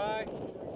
Bye.